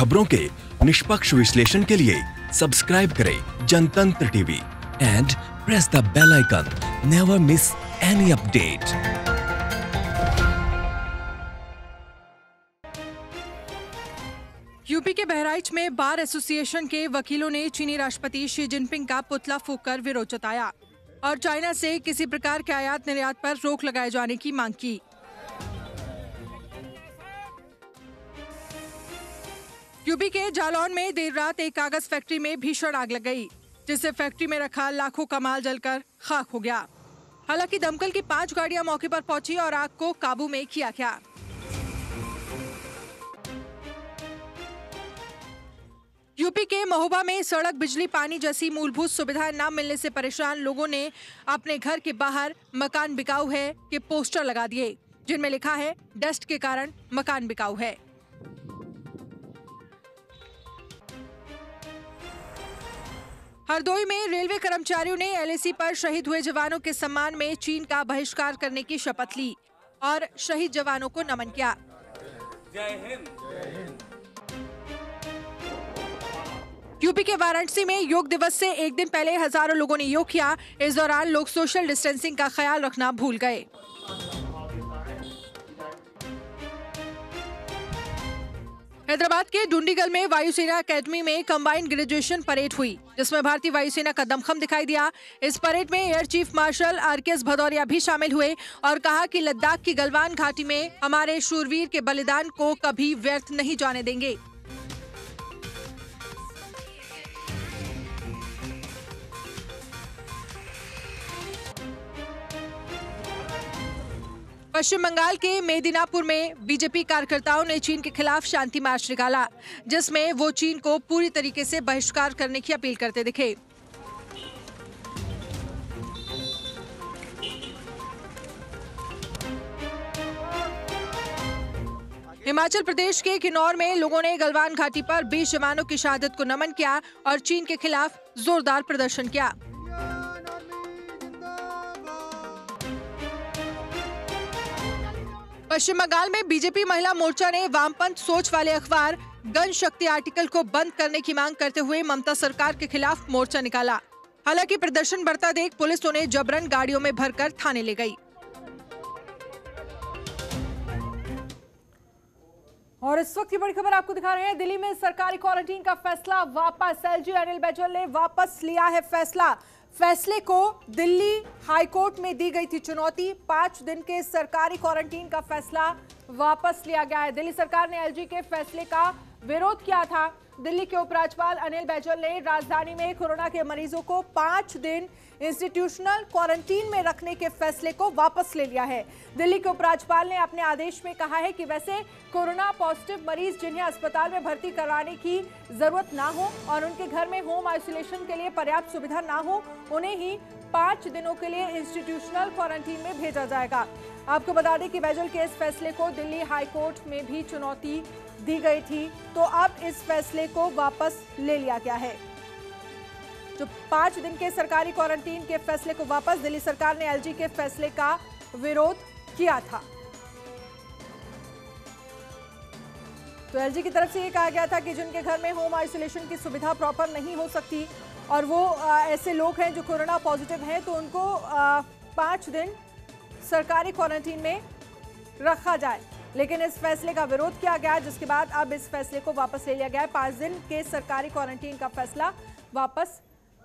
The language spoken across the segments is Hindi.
खबरों के निष्पक्ष विश्लेषण के लिए सब्सक्राइब करें Janatantra TV and press the bell icon never miss any update UP के बहराइच में बार एसोसिएशन के वकीलों ने चीनी राष्ट्रपति शी जिनपिंग का पुतला फूक कर विरोध जताया और चाइना से किसी प्रकार के आयात निर्यात पर रोक लगाए जाने की मांग की। यूपी के जालौन में देर रात एक कागज़ फैक्ट्री में भीषण आग लग गई, जिससे फैक्ट्री में रखा लाखों का माल जलकर खाक हो गया। हालाँकि दमकल की पाँच गाड़ियाँ मौके पर पहुँची और आग को काबू में किया गया। यूपी के महोबा में सड़क, बिजली, पानी जैसी मूलभूत सुविधाएँ न मिलने से परेशान लोगों ने अपने घर के बाहर मकान बिकाऊ है के पोस्टर लगा दिए, जिनमें लिखा है डस्ट के कारण मकान बिकाऊ है। हरदोई में रेलवे कर्मचारियों ने एलएसी पर शहीद हुए जवानों के सम्मान में चीन का बहिष्कार करने की शपथ ली और शहीद जवानों को नमन किया। यूपी के वाराणसी में योग दिवस से एक दिन पहले हज़ारों लोगों ने योग किया। इस दौरान लोग सोशल डिस्टेंसिंग का ख्याल रखना भूल गए। हैदराबाद के डुंडीगल में वायुसेना एकेडमी में कंबाइंड ग्रेजुएशन परेड हुई, जिसमें भारतीय वायुसेना का दमखम दिखाई दिया। इस परेड में air chief marshal R K S Bhadauria भी शामिल हुए और कहा कि लद्दाख की गलवान घाटी में हमारे शूरवीर के बलिदान को कभी व्यर्थ नहीं जाने देंगे। पश्चिम बंगाल के मेदिनापुर में बीजेपी कार्यकर्ताओं ने चीन के खिलाफ शांति मार्च निकाला, जिसमें वो चीन को पूरी तरीके से बहिष्कार करने की अपील करते दिखे। हिमाचल प्रदेश के किन्नौर में लोगों ने गलवान घाटी पर 20 जवानों की शहादत को नमन किया और चीन के खिलाफ जोरदार प्रदर्शन किया। पश्चिम बंगाल में बीजेपी महिला मोर्चा ने वामपंथ सोच वाले अखबार गन शक्ति आर्टिकल को बंद करने की मांग करते हुए ममता सरकार के खिलाफ मोर्चा निकाला। हालाँकि प्रदर्शन बढ़ता देख पुलिस उन्हें जबरन गाड़ियों में भरकर थाने ले गई। और इस वक्त की बड़ी खबर आपको दिखा रहे हैं, दिल्ली में सरकारी क्वारंटीन का फैसला, वापस, एलजी अनिल बैजल ने वापस लिया है फैसला। फैसले को दिल्ली हाईकोर्ट में दी गई थी चुनौती। पाँच दिन के सरकारी क्वारंटीन का फैसला वापस लिया गया है। दिल्ली सरकार ने एलजी के फैसले का विरोध किया था। दिल्ली के उपराज्यपाल अनिल बैजल ने राजधानी में कोरोना के मरीजों को पाँच दिन इंस्टीट्यूशनल क्वारंटीन में रखने के फैसले को वापस ले लिया है। दिल्ली के उपराज्यपाल ने अपने आदेश में कहा है कि वैसे कोरोना पॉजिटिव मरीज़ जिन्हें अस्पताल में भर्ती कराने की ज़रूरत ना हो और उनके घर में होम आइसोलेशन के लिए पर्याप्त सुविधा ना हो, उन्हें ही पाँच दिनों के लिए इंस्टीट्यूशनल क्वारंटीन में भेजा जाएगा। आपको बता दें कि बैजल के इस फैसले को दिल्ली हाईकोर्ट में भी चुनौती दी गई थी तो अब इस फैसले को वापस ले लिया गया है। जो पाँच दिन के सरकारी क्वारंटीन के फैसले को वापस दिल्ली सरकार ने एलजी के फैसले का विरोध किया था। तो एलजी की तरफ़ से ये कहा गया था कि जिनके घर में होम आइसोलेशन की सुविधा प्रॉपर नहीं हो सकती और वो आ, ऐसे लोग हैं जो कोरोना पॉजिटिव हैं तो उनको पाँच दिन सरकारी क्वारंटीन में रखा जाए। लेकिन इस फैसले का विरोध किया गया जिसके बाद अब इस फैसले को वापस ले लिया गया। है पाँच दिन के सरकारी क्वारंटीन का फैसला वापस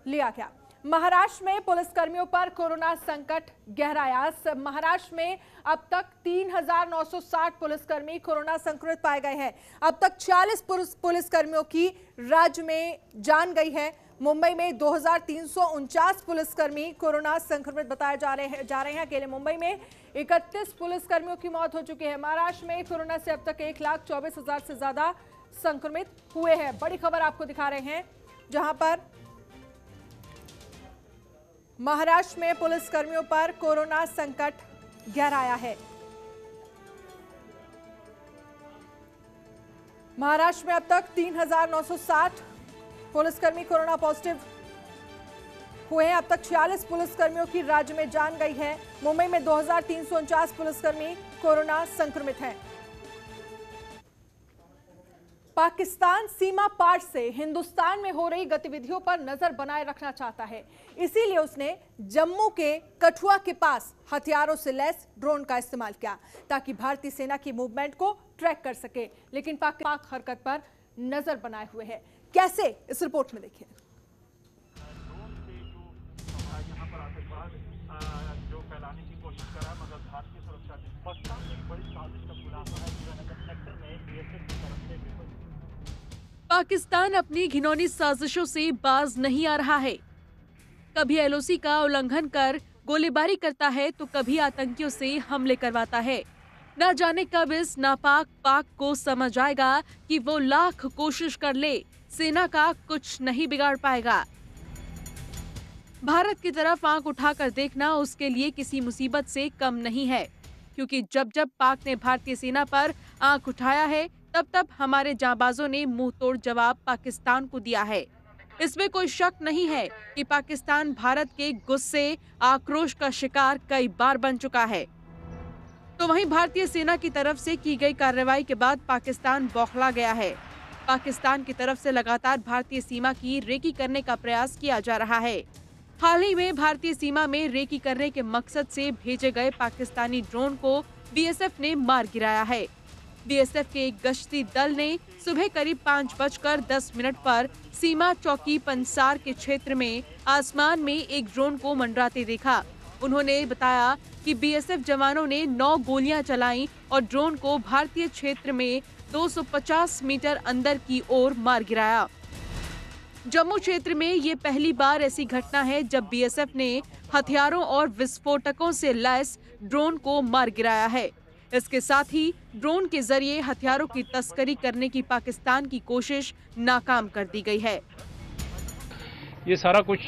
लिया गया। महाराष्ट्र में पुलिसकर्मियों पर कोरोना संकट गहराया। महाराष्ट्र में अब तक 3,960 पुलिसकर्मी कोरोना संक्रमित पाए गए हैं। अब तक 40 पुलिसकर्मियों की राज्य में जान गई है। मुंबई में दो हज़ार तीन सौ उनचास पुलिसकर्मी कोरोना संक्रमित बताए जा रहे हैं जा रहे हैं। अकेले मुंबई में 31 पुलिसकर्मियों की मौत हो चुकी है। महाराष्ट्र में कोरोना से अब तक एक लाख चौबीस हज़ार से ज़्यादा संक्रमित हुए हैं। बड़ी खबर आपको दिखा रहे हैं जहाँ पर महाराष्ट्र में पुलिसकर्मियों पर कोरोना संकट गहराया है। महाराष्ट्र में अब तक 3,960 पुलिसकर्मी कोरोना पॉजिटिव हुए हैं। अब तक 46 पुलिसकर्मियों की राज्य में जान गई है। मुंबई में दो हज़ार तीन सौ उनचास पुलिसकर्मी कोरोना संक्रमित हैं। पाकिस्तान सीमा पार से हिंदुस्तान में हो रही गतिविधियों पर नज़र बनाए रखना चाहता है। इसीलिए उसने जम्मू के कठुआ के पास हथियारों से लैस ड्रोन का इस्तेमाल किया, ताकि भारतीय सेना की मूवमेंट को ट्रैक कर सके। लेकिन पाक हरकत पर नज़र बनाए हुए है। कैसे इस रिपोर्ट में देखिए पाकिस्तान अपनी घिनौनी साजिशों से बाज नहीं आ रहा है। कभी एलओसी का उल्लंघन कर गोलीबारी करता है तो कभी आतंकियों से हमले करवाता है। न जाने कब इस नापाक पाक को समझ आएगा कि वो लाख कोशिश कर ले। सेना का कुछ नहीं बिगाड़ पाएगा। भारत की तरफ़ आँख उठाकर देखना उसके लिए किसी मुसीबत से कम नहीं है, क्योंकि जब जब पाक ने भारतीय सेना पर आँख उठाया है, तब तब हमारे जाबाजों ने मुँह तोड़ जवाब पाकिस्तान को दिया है। इसमें कोई शक नहीं है कि पाकिस्तान भारत के गुस्से, आक्रोश का शिकार कई बार बन चुका है। तो वहीं भारतीय सेना की तरफ़ से की गई कार्रवाई के बाद पाकिस्तान बौखला गया है। पाकिस्तान की तरफ़ से लगातार भारतीय सीमा की रेकी करने का प्रयास किया जा रहा है। हाल ही में भारतीय सीमा में रेकी करने के मकसद से भेजे गए पाकिस्तानी ड्रोन को बीएसएफ ने मार गिराया है। बीएसएफ के एक गश्ती दल ने सुबह करीब पाँच बजकर दस मिनट पर सीमा चौकी पंसार के क्षेत्र में आसमान में एक ड्रोन को मंडराते देखा। उन्होंने बताया कि बीएसएफ जवानों ने नौ गोलियाँ चलाई और ड्रोन को भारतीय क्षेत्र में 250 मीटर अंदर की ओर मार गिराया। जम्मू क्षेत्र में ये पहली बार ऐसी घटना है जब बीएसएफ ने हथियारों और विस्फोटकों से लैस ड्रोन को मार गिराया है। इसके साथ ही ड्रोन के ज़रिए हथियारों की तस्करी करने की पाकिस्तान की कोशिश नाकाम कर दी गई है। ये सारा कुछ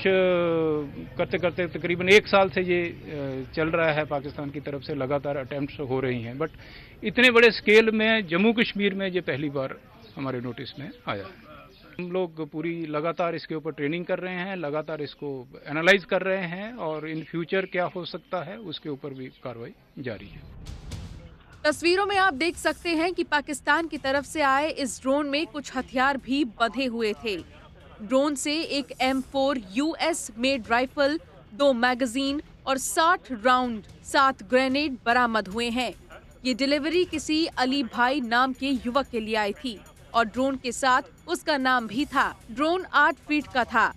करते करते तकरीबन एक साल से ये चल रहा है पाकिस्तान की तरफ़ से लगातार अटैम्प्ट हो रही हैं। बट इतने बड़े स्केल में, जम्मू कश्मीर में ये पहली बार हमारे नोटिस में आया है। हम लोग पूरी लगातार इसके ऊपर ट्रेनिंग कर रहे हैं, लगातार इसको एनालाइज कर रहे हैं और इन फ्यूचर क्या हो सकता है, उसके ऊपर भी कार्रवाई जारी है। तस्वीरों में आप देख सकते हैं कि पाकिस्तान की तरफ़ से आए इस ड्रोन में कुछ हथियार भी बंधे हुए थे। ड्रोन से एक M four US made rifle दो मैगजीन और 60 राउंड सात ग्रेनेड बरामद हुए हैं। ये डिलीवरी किसी अली भाई नाम के युवक के लिए आई थी और ड्रोन के साथ उसका नाम भी था। ड्रोन आठ फीट का था।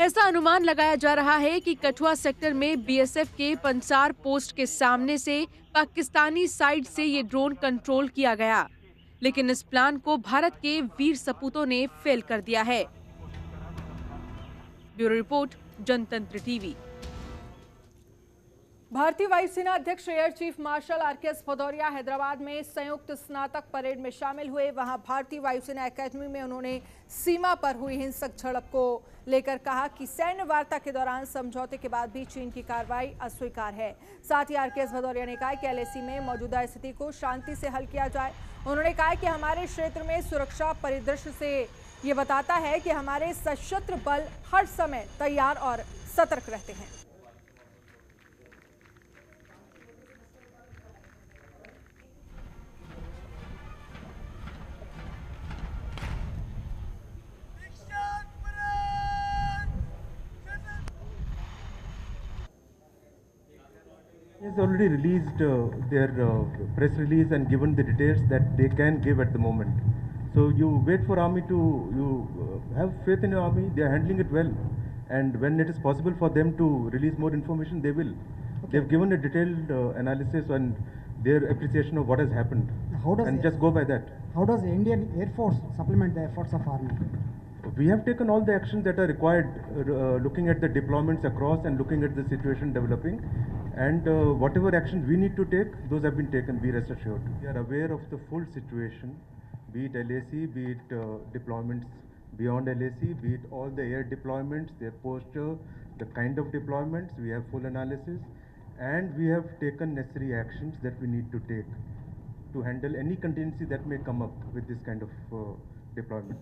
ऐसा अनुमान लगाया जा रहा है कि कठुआ सेक्टर में बीएसएफ के पंसार पोस्ट के सामने से पाकिस्तानी साइड से ये ड्रोन कंट्रोल किया गया। लेकिन इस प्लान को भारत के वीर सपूतों ने फेल कर दिया है। ब्यूरो रिपोर्ट जनतंत्र टीवी भारतीय वायुसेना अध्यक्ष air chief marshal R K S Bhadauria Hyderabad में संयुक्त स्नातक परेड में शामिल हुए वहाँ भारतीय वायुसेना एकेडमी में उन्होंने सीमा पर हुई हिंसक झड़प को लेकर कहा कि सैन्य वार्ता के दौरान समझौते के बाद भी चीन की कार्रवाई अस्वीकार है। साथ ही आर के एस भदौरिया ने कहा कि एलएसी में मौजूदा स्थिति को शांति से हल किया जाए। उन्होंने कहा कि हमारे क्षेत्र में सुरक्षा परिदृश्य से ये बताता है कि हमारे सशस्त्र बल हर समय तैयार और सतर्क रहते हैं has already released uh, their uh, press release and given the details that they can give at the moment. So you wait for army to, you uh, have faith in your army, they are handling it well. And when it is possible for them to release more information, they will. Okay. They've given a detailed uh, analysis and their appreciation of what has happened. How does and just go by that. How does the Indian Air Force supplement the efforts of army? We have taken all the actions that are required, uh, looking at the deployments across and looking at the situation developing. And uh, whatever actions we need to take, those have been taken, be rest assured. We are aware of the full situation, be it LAC, be it uh, deployments beyond LAC, be it all the air deployments, their posture, the kind of deployments, we have full analysis. And we have taken necessary actions that we need to take to handle any contingency that may come up with this kind of uh, deployment.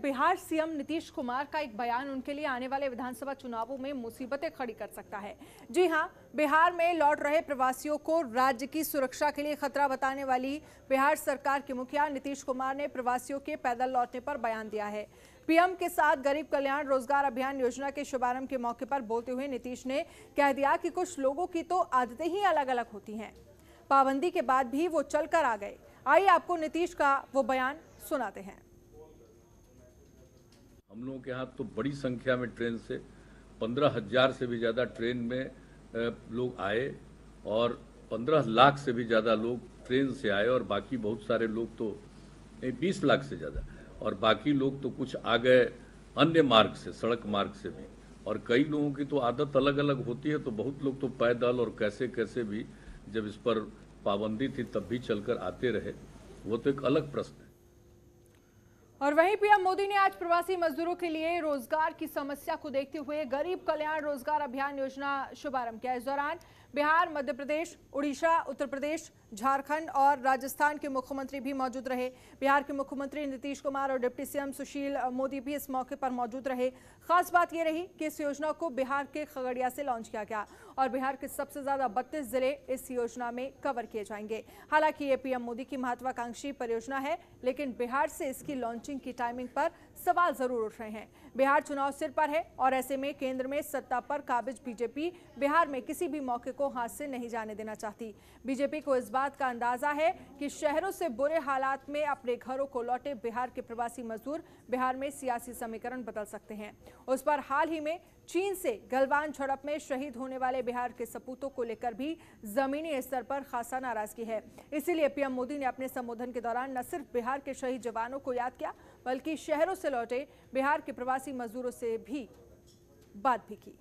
Bihar CM Nitish Kumar का एक बयान उनके लिए आने वाले विधानसभा चुनावों में मुसीबतें खड़ी कर सकता है। जी हाँ, बिहार में लौट रहे प्रवासियों को राज्य की सुरक्षा के लिए खतरा बताने वाली बिहार सरकार के मुखिया नीतीश कुमार ने प्रवासियों के पैदल लौटने पर बयान दिया है। पीएम के साथ गरीब कल्याण रोज़गार अभियान योजना के शुभारंभ के मौके पर बोलते हुए नीतीश ने कह दिया कि कुछ लोगों की तो आदतें ही अलग अलग होती हैं। पाबंदी के बाद भी वो चलकर आ गए। आइए आपको नीतीश का वो बयान सुनाते हैं। हम लोगों के यहाँ तो बड़ी संख्या में ट्रेन से, पंद्रह हज़ार से भी ज़्यादा ट्रेन में लोग आए और पंद्रह लाख से भी ज़्यादा लोग ट्रेन से आए और बाकी बहुत सारे लोग तो बीस लाख से ज़्यादा। और बाकी लोग तो कुछ आ गए अन्य मार्ग से, सड़क मार्ग से भी। और कई लोगों की तो आदत अलग अलग होती है तो बहुत लोग तो पैदल और कैसे कैसे भी जब इस पर पाबंदी थी तब भी चलकर आते रहे। वो तो एक अलग प्रश्न है। और वहीं पीएम मोदी ने आज प्रवासी मजदूरों के लिए रोज़गार की समस्या को देखते हुए गरीब कल्याण रोज़गार अभियान योजना शुभारंभ किया। इस दौरान बिहार, मध्य प्रदेश, उड़ीसा, उत्तर प्रदेश, झारखंड और राजस्थान के मुख्यमंत्री भी मौजूद रहे। बिहार के मुख्यमंत्री नीतीश कुमार और डिप्टी सीएम सुशील मोदी भी इस मौके पर मौजूद रहे। खास बात यह रही कि इस योजना को बिहार के खगड़िया से लॉन्च किया गया और बिहार के सबसे ज़्यादा बत्तीस ज़िले इस योजना में कवर किए जाएँगे। हालाँकि ये पीएम मोदी की महत्वाकांक्षी परियोजना है, लेकिन बिहार से इसकी लॉन्चिंग की टाइमिंग पर सवाल ज़रूर उठ रहे हैं। बिहार चुनाव सिर पर है और ऐसे में केंद्र में सत्ता पर काबिज बीजेपी बिहार में किसी भी मौके को हाथ से नहीं जाने देना चाहती। बीजेपी को इस बात का अंदाज़ा है कि शहरों से बुरे हालात में अपने घरों को लौटे बिहार के प्रवासी मजदूर बिहार में सियासी समीकरण बदल सकते हैं। उस पर हाल ही में चीन से गलवान झड़प में शहीद होने वाले बिहार के सपूतों को लेकर भी जमीनी स्तर पर खासा नाराज़गी है। इसीलिए पीएम मोदी ने अपने संबोधन के दौरान न सिर्फ़ बिहार के शहीद जवानों को याद किया बल्कि शहरों से लौटे बिहार के प्रवासी मजदूरों से भी बात भी की।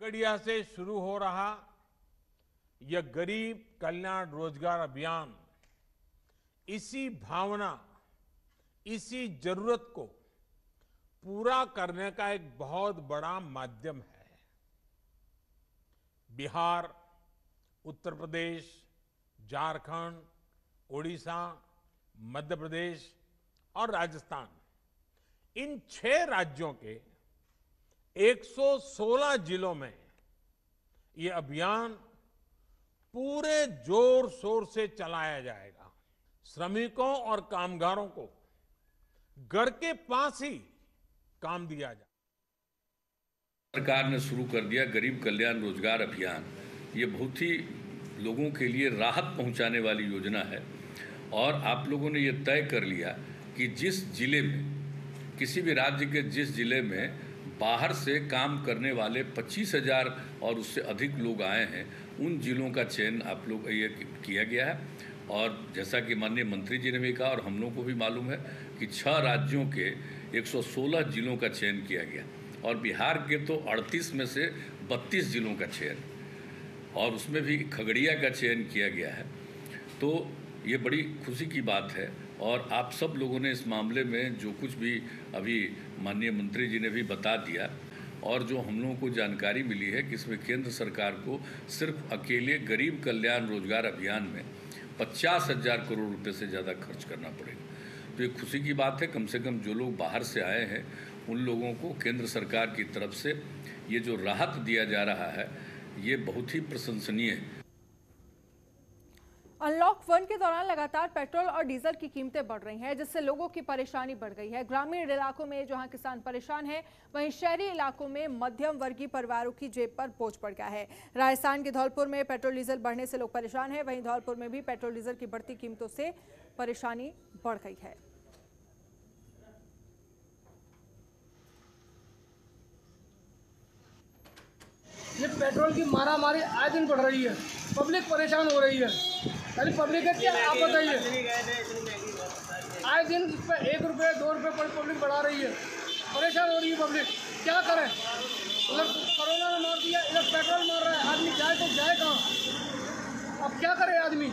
गड़िया से शुरू हो रहा यह गरीब कल्याण रोज़गार अभियान, इसी भावना, इसी ज़रूरत को पूरा करने का एक बहुत बड़ा माध्यम है। बिहार, उत्तर प्रदेश झारखंड, ओडिशा, मध्य प्रदेश और राजस्थान। इन छह राज्यों के 116 जिलों में ये अभियान पूरे ज़ोर शोर से चलाया जाएगा। श्रमिकों और कामगारों को घर के पास ही काम दिया जाए सरकार ने शुरू कर दिया गरीब कल्याण रोज़गार अभियान। ये बहुत ही लोगों के लिए राहत पहुँचाने वाली योजना है। और आप लोगों ने ये तय कर लिया कि जिस ज़िले में, किसी भी राज्य के जिस ज़िले में बाहर से काम करने वाले पच्चीस हज़ार और उससे अधिक लोग आए हैं, उन जिलों का चयन आप लोग ये किया गया है। और जैसा कि माननीय मंत्री जी ने भी कहा, और हम लोग को भी मालूम है कि छह राज्यों के 116 जिलों का चयन किया गया। और बिहार के तो 38 में से 32 जिलों का चयन। और उसमें भी खगड़िया का चयन किया गया है। तो ये बड़ी खुशी की बात है और आप सब लोगों ने इस मामले में जो कुछ भी अभी माननीय मंत्री जी ने भी बता दिया और जो हम लोगों को जानकारी मिली है कि इसमें केंद्र सरकार को सिर्फ़ अकेले गरीब कल्याण रोज़गार अभियान में पचास हज़ार करोड़ रुपए से ज़्यादा खर्च करना पड़ेगा। तो ये खुशी की बात है, कम से कम जो लोग बाहर से आए हैं, उन लोगों को केंद्र सरकार की तरफ़ से ये जो राहत दिया जा रहा है ये बहुत ही प्रशंसनीय है। अनलॉक वन के दौरान लगातार पेट्रोल और डीजल की कीमतें बढ़ रही हैं, जिससे लोगों की परेशानी बढ़ गई है। ग्रामीण इलाकों में जहाँ किसान परेशान हैं, वहीं शहरी इलाकों में मध्यम वर्गीय परिवारों की जेब पर बोझ पड़ गया है। राजस्थान के धौलपुर में पेट्रोल डीजल बढ़ने से लोग परेशान हैं, वहीं धौलपुर में भी पेट्रोल डीजल की बढ़ती कीमतों से परेशानी बढ़ गई है। ये पेट्रोल की मारा मारी आए दिन बढ़ रही है। पब्लिक परेशान हो रही है। अरे पब्लिक है क्या आप बताइए? आए दिन एक रुपये, दो रुपये पर पब्लिक बढ़ा रही है। परेशान हो रही है पब्लिक। क्या करें? मतलब कोरोना ने मार दिया, इधर पेट्रोल मार रहा है। आदमी जाए तो जाए कहाँ? अब क्या करे आदमी?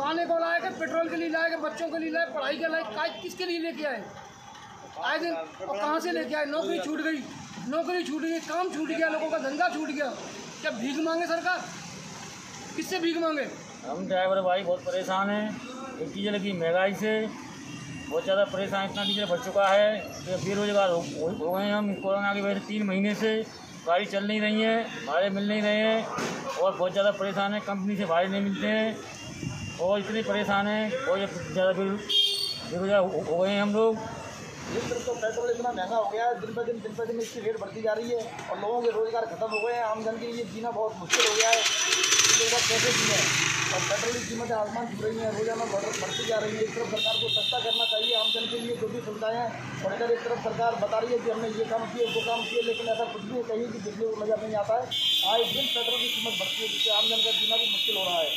खाने को लाए के पेट्रोल के लिए लाए के बच्चों के लिए लाए, पढ़ाई के लाए किसके लिए लेके आए? आए दिन और कहाँ से लेके आए? नौकरी छूट गई। नौकरी छूट गई काम छूट गया लोगों का धंधा छूट गया। क्या भीख मांगे सरकार? किससे भीख मांगे? हम ड्राइवर भाई बहुत परेशान हैं। एक डीजल की महँगाई से बहुत ज़्यादा परेशान इतना डीजल बढ़ चुका है कि बेरोजगार हो, गए हम। कोरोना की वजह से तीन महीने से गाड़ी चल नहीं रही है भाड़े मिल नहीं रहे हैं और बहुत ज़्यादा परेशान है। कंपनी से भाड़े नहीं मिलते हैं और इतने परेशान हैं बहुत ज़्यादा बेरोजगार हो गए हैं हम लोग। एक तरफ़ तो पेट्रोल इतना महँगा हो गया है। दिन ब दिन दिन ब दिन इसकी रेट बढ़ती जा रही है और लोगों के रोज़गार खत्म हो गए हैं। आम जन के लिए जीना बहुत मुश्किल हो गया है। अब कैसे जिए और पेट्रोल की कीमतें आसमान छू रही हैं। रोज़ाना बढ़, बढ़ती जा रही है। एक तरफ़ सरकार को सस्ता करना चाहिए आम जन के लिए, जो भी सुविधाएँ और इधर एक तरफ़ सरकार बता रही है कि हमने ये काम किए वो काम किए लेकिन ऐसा कुछ भी कहीं कि देखने को नज़र नहीं आता है। आए दिन पेट्रोल की कीमत बढ़ती है, जिससे आम जन का जीना भी मुश्किल हो रहा है।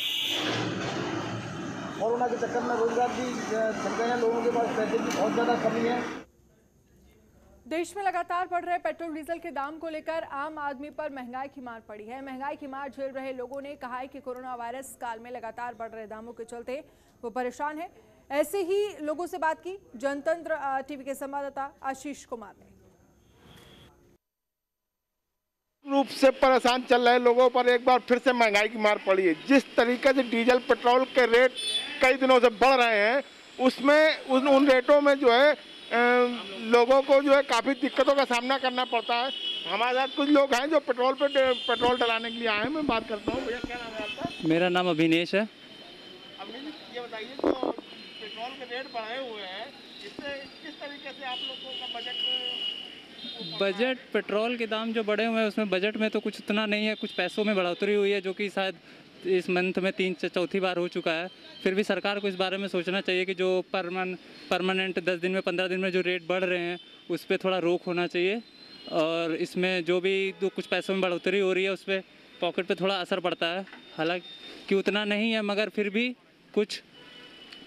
कोरोना के चक्कर में रोज़गार भी चल गए हैं। लोगों के पास पैसे की बहुत ज़्यादा कमी है। देश में लगातार बढ़ रहे पेट्रोल डीजल के दाम को लेकर आम आदमी पर महँगाई की मार पड़ी है। महँगाई की मार झेल रहे लोगों ने कहा है कि कोरोना वायरस काल में लगातार बढ़ रहे दामों के चलते वो परेशान है। ऐसे ही लोगों से बात की जनतंत्र टीवी के संवाददाता आशीष कुमार ने। रूप से परेशान चल रहे लोगों पर एक बार फिर से महँगाई की मार पड़ी है। जिस तरीके से डीजल, पेट्रोल के रेट कई दिनों से बढ़ रहे हैं, उसमें उन उन रेटों में जो है लोगों को जो है काफ़ी दिक्कतों का सामना करना पड़ता है। हमारे साथ कुछ लोग हैं जो पेट्रोल पे पेट्रोल डलाने के लिए आए हैं मैं बात करता हूँ। भैया क्या नाम है आपका? मेरा नाम अभिनेश है। अभिनेश ये बताइए जो पेट्रोल के रेट बढ़े हुए हैं इससे किस तरीके से आप लोगों का बजट बजट पेट्रोल के दाम जो बढ़े हुए हैं उसमें बजट में तो कुछ उतना नहीं है कुछ पैसों में बढ़ोतरी हुई है जो कि शायद इस मंथ में तीन चौथी बार हो चुका है। फिर भी सरकार को इस बारे में सोचना चाहिए कि जो परमान, परमानेंट दस दिन में, पंद्रह दिन में जो रेट बढ़ रहे हैं, उस पर थोड़ा रोक होना चाहिए। और इसमें जो भी तो कुछ पैसों में बढ़ोतरी हो रही है, उस पर पॉकेट पर थोड़ा असर पड़ता है। हालाँकि उतना नहीं है, मगर फिर भी कुछ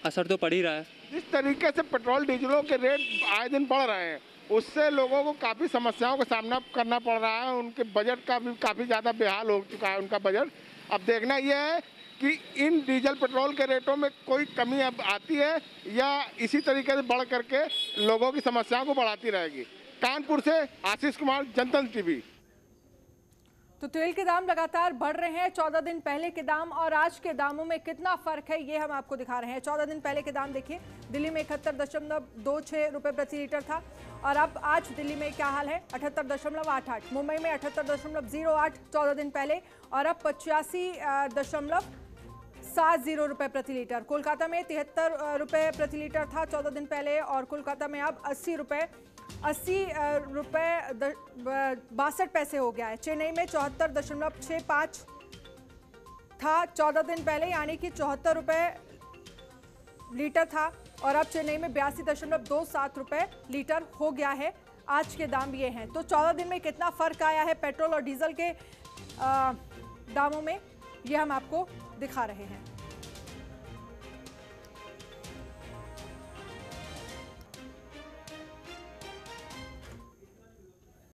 असर तो पड़ ही रहा है। जिस तरीके से पेट्रोल, डीजलों के रेट आए दिन बढ़ रहे हैं, उससे लोगों को काफ़ी समस्याओं का सामना करना पड़ रहा है। उनके बजट का भी काफ़ी ज़्यादा बेहाल हो चुका है, उनका बजट अब देखना यह है कि इन डीजल पेट्रोल के रेटों में कोई कमी अब आती है या इसी तरीके से बढ़ करके लोगों की समस्याओं को बढ़ाती रहेगी। कानपुर से आशीष कुमार जनतंत्र टीवी। तो तेल के दाम लगातार बढ़ रहे हैं। चौदह दिन पहले के दाम और आज के दामों में कितना फ़र्क है, ये हम आपको दिखा रहे हैं। चौदह दिन पहले के दाम देखिए, दिल्ली में इकहत्तर दशमलव दो छह रुपये प्रति लीटर था और अब आज दिल्ली में क्या हाल है? अठहत्तर दशमलव आठ आठ मुंबई में अठहत्तर दशमलव ज़ीरो आठ चौदह दिन पहले और अब पचासी दशमलव सात ज़ीरो रुपये प्रति लीटर। कोलकाता में तिहत्तर रुपये प्रति लीटर था चौदह दिन पहले और कोलकाता में अब अस्सी रुपये अस्सी रुपये बासठ पैसे हो गया है। चेन्नई में चौहत्तर दशमलव छः पाँच था चौदह दिन पहले यानी कि चौहत्तर रुपये लीटर था और अब चेन्नई में बयासी दशमलव दो सात रुपये लीटर हो गया है। आज के दाम ये हैं। तो चौदह दिन में कितना फ़र्क आया है पेट्रोल और डीजल के आ, दामों में ये हम आपको दिखा रहे हैं।